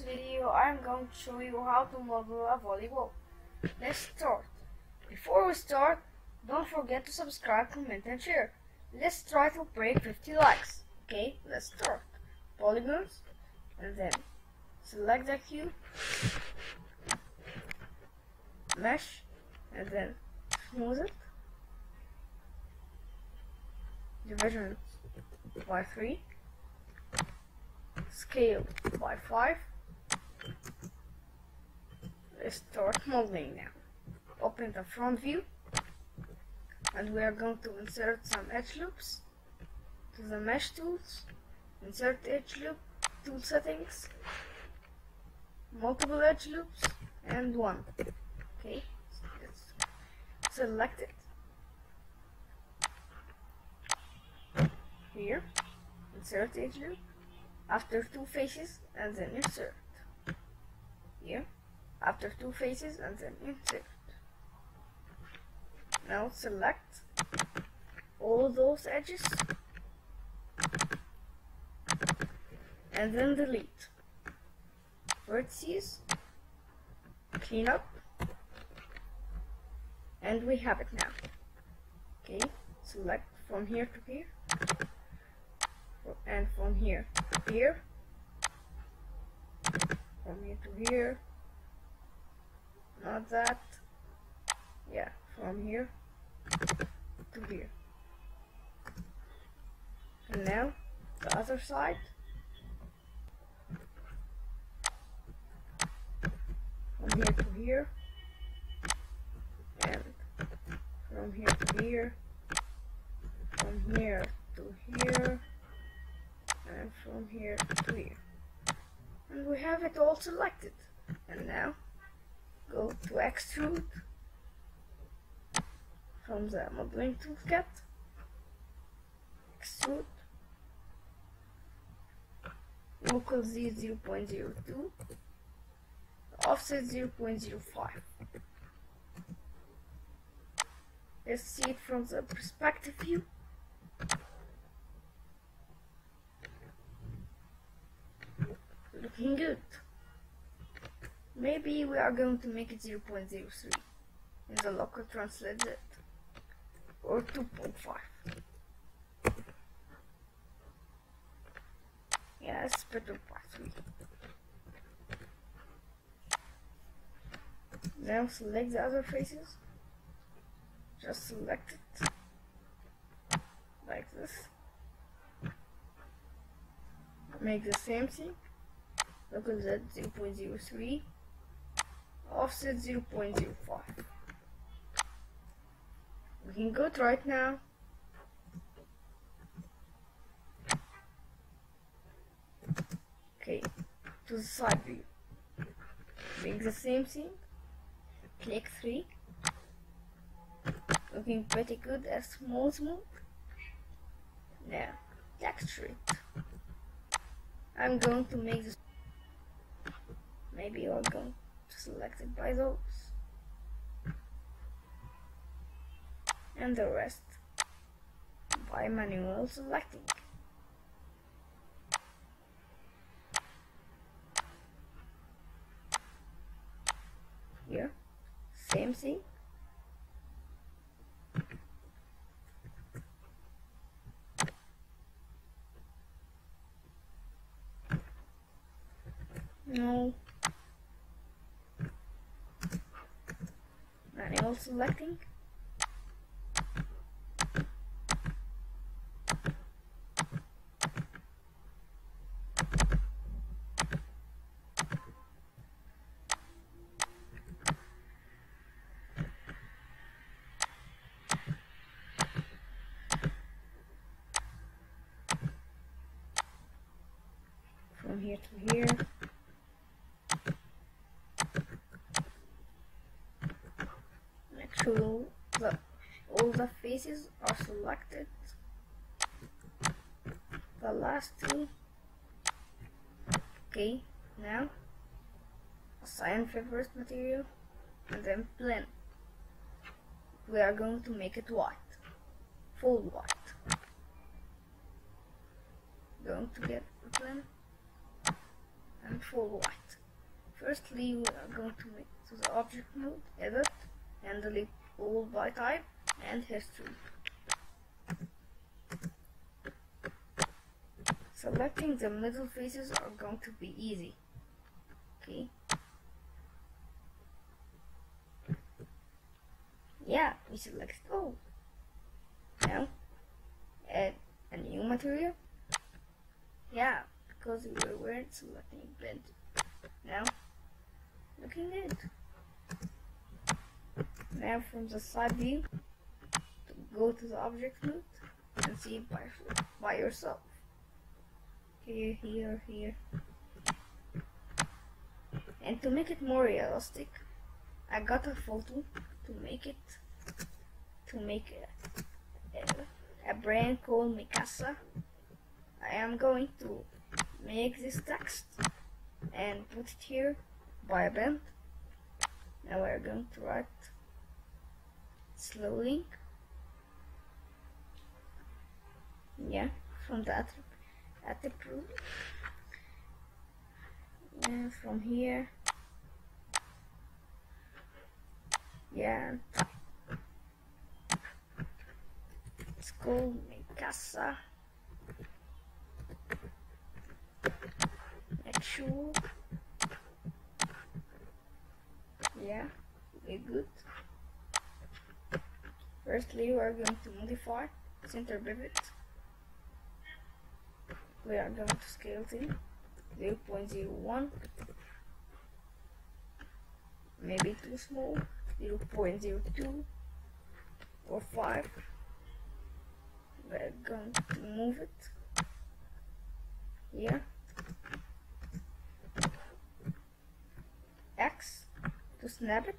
this video I'm going to show you how to model a volleyball. Let's start. Before we start, don't forget to subscribe, comment and share. Let's try to break 50 likes. Okay, let's start. Polygons and then select the cube, mesh and then smooth it. Division by 3 scale by 5 let's start modeling now. Open the front view and we are going to insert some edge loops to the mesh tools. Insert edge loop tool settings multiple edge loops and one. Okay let's select it. Here insert edge loop after two faces and then insert here after two faces and then insert now select all those edges. And then delete. Vertices clean up. And we have it now. Okay. Select from here to here. And from here to here from here to here. Not that. Yeah from here. To here. And now the other side. From here to here. And from here to here. From here to here. And from here to here and we have it all selected. And now go to extrude. From the modeling toolkit. Extrude. Local z 0.02 offset 0.05 let's see it from the perspective view looking good. Maybe we are going to make it 0.03 in the local translate it or 2.5. Yes, it's better by 3. Now select the other faces. Just select it like this. Make the same thing local Z 0.03 offset 0.05 we can go to right now. Okay to the side view. Make the same thing click 3 looking pretty good as smooth now texture it I'm going to make this maybe I'll go selected by those. And the rest by manual selecting. Here. Same thing no manual selecting? From here to here make sure that all the faces are selected. The last two. Okay now assign favorite material and then Blinn. We are going to make it white full white. Going to get the Blinn and full white. Firstly, we are going to make to the object mode, edit, and delete all by type and history. Selecting the middle faces are going to be easy. Okay. Yeah, we select oh, all. Now, add a new material. Yeah, because we weren't selecting Blinn. Now, looking good. Now from the side view, go to the object mode and see it by, by yourself. Here, here, here. And to make it more realistic, I got a photo to make it, to make a, a, a brand called Mikasa. I am going to make this text and put it here by a pen. Now we're going to write slowly. Yeah, from the attribute. Yeah, from here. Yeah. It's called Mikasa. Make sure. Yeah, very good. Firstly, we are going to modify center pivot. We are going to scale to 0 0.01, maybe too small, 0 0.02 or 5. We're going to move it here. X to snap it.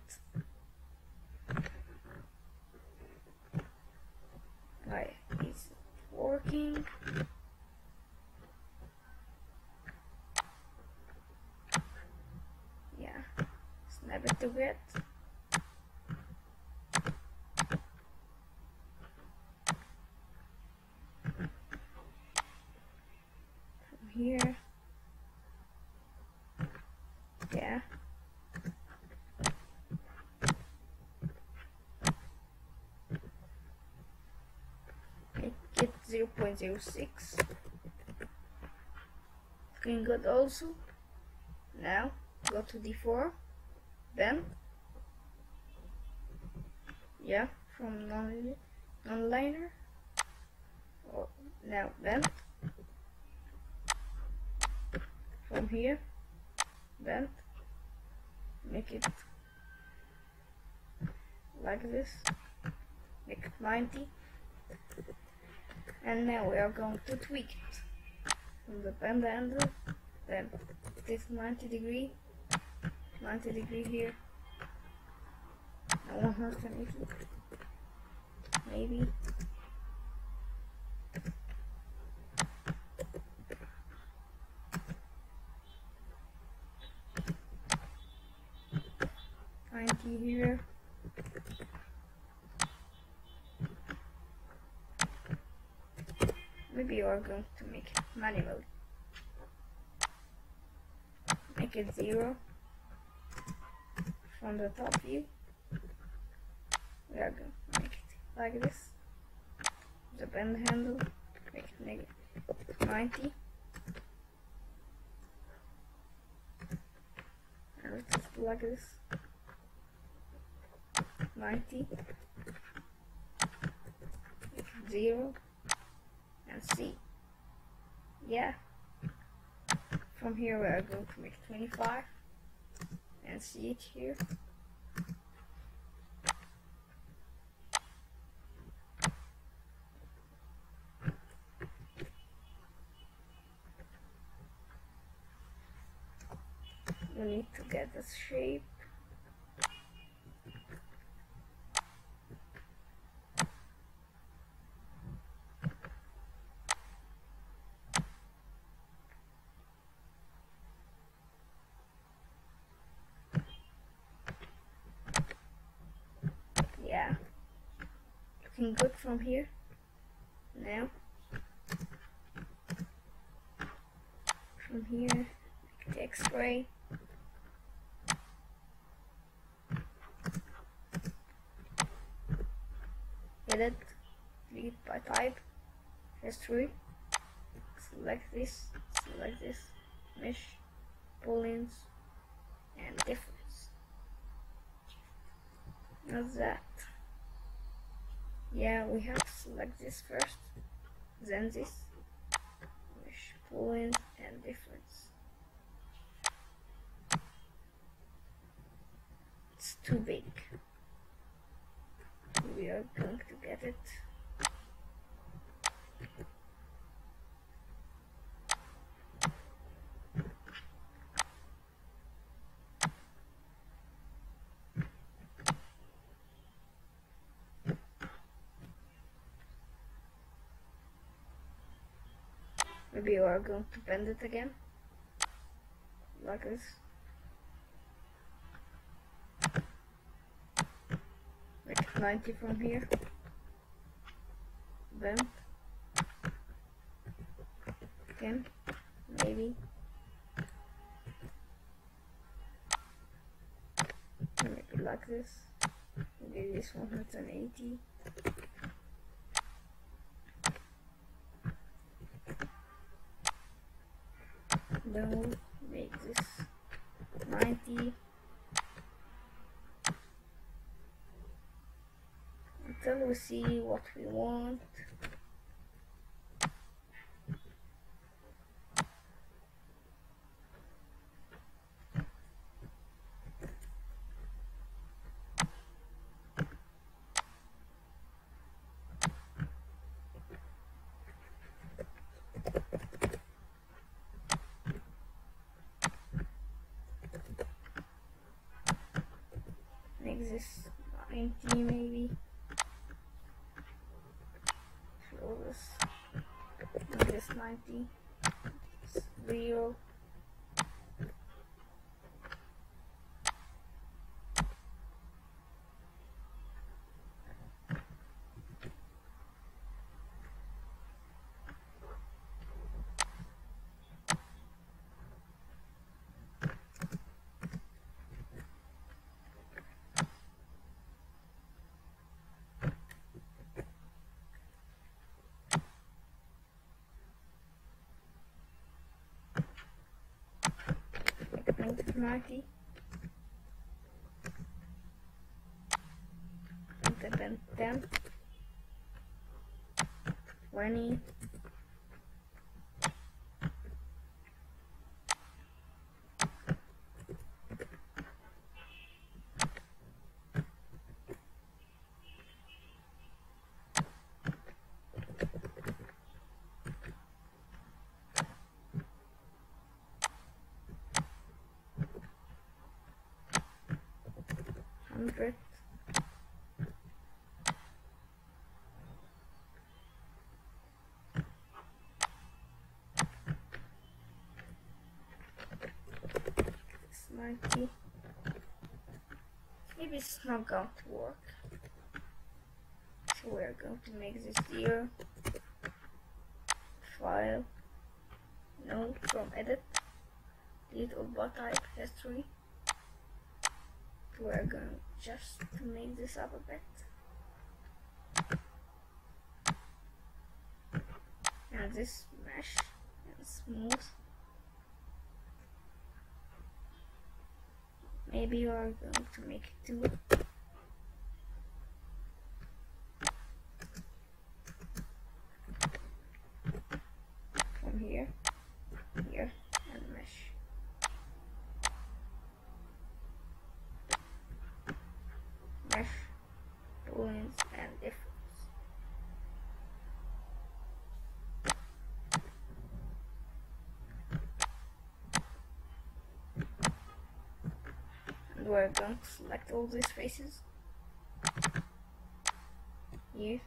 Right, it's working. Yeah, snap it to get. From here. Yeah. get 0.06 looking good also now go to deform then yeah from non non-linear. Oh, now then from here then make it like this. Make it 90 and now we are going to tweak it. From the bend handle then this 90 degree 90 degree here and 180 maybe Ninety here. Maybe you are going to make it manually. Make it zero from the top view. We are to make it like this. The bend handle, make it negative 90. And let's do like this. 90. Zero and see. Yeah. From here we are going to make 25 and see it here. We need to get this shape. looking good from here. Now. From here. The x-ray edit. Lead by type. History select this. Select this. Mesh. Booleans and difference. That's that. Yeah, we have to select this first, then this, mesh, and difference. It's too big. We are going to get it maybe you are going to bend it again. Like this. Like 90 from here. Bend again. Maybe. Maybe like this. Maybe this 180 Don't make this 90. Until we see what we want. This 90 maybe. this This 90 zero Marty. then 10, 20, ninety. Maybe it's not going to work. So we're going to make this here. File. No from edit. Delete all type history we're going just to make this up a bit. And this mesh and smooth. Maybe are going to make it too. From here, here. and difference. And we're going to select all these faces. Here,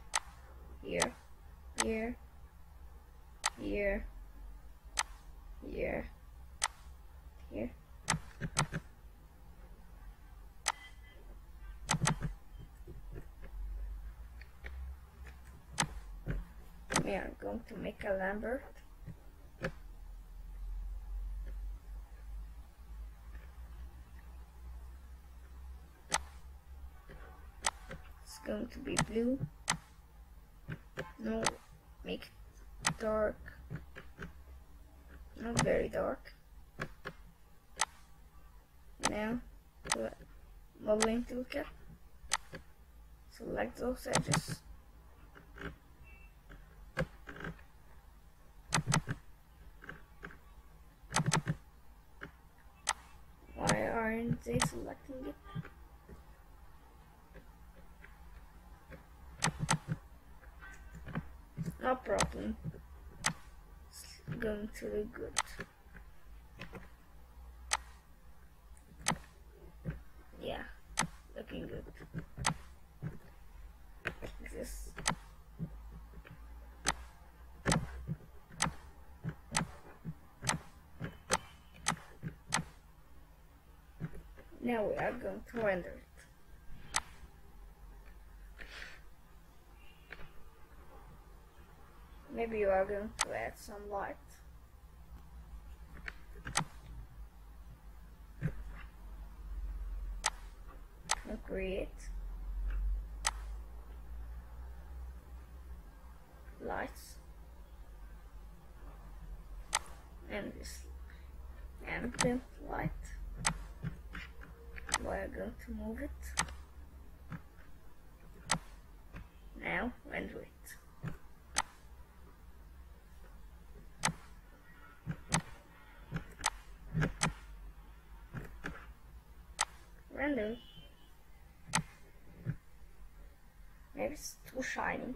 here, here, here, here, here. we are going to make a Lambert going to be blue. No make it dark. Not very dark. Now modeling toolkit select those edges why aren't they selecting it no problem. It's going to look good. Yeah looking good. This. Now we are going to render maybe you are going to add some light. And create lights. And this ambient light. We're going to move it. Now render it render it's too shiny.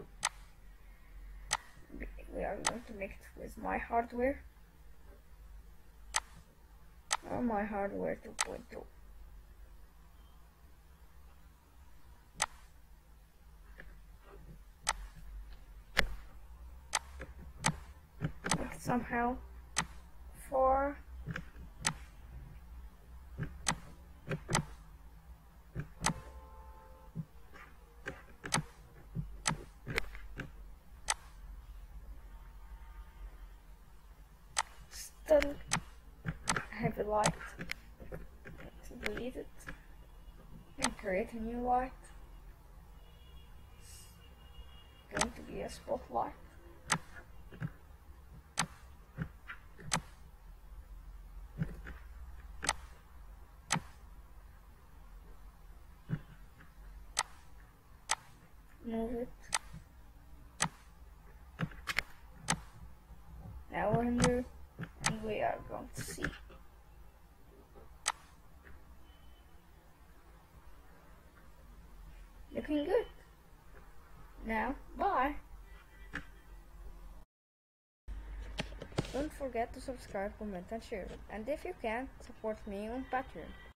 We are going to make it with Maya Hardware. Or Maya Hardware 2.2 somehow four still heavy light to delete it and you a new light it's going to be a spotlight move it now render and we are going to see looking good now bye don't forget to subscribe comment and share. And if you can support me on patreon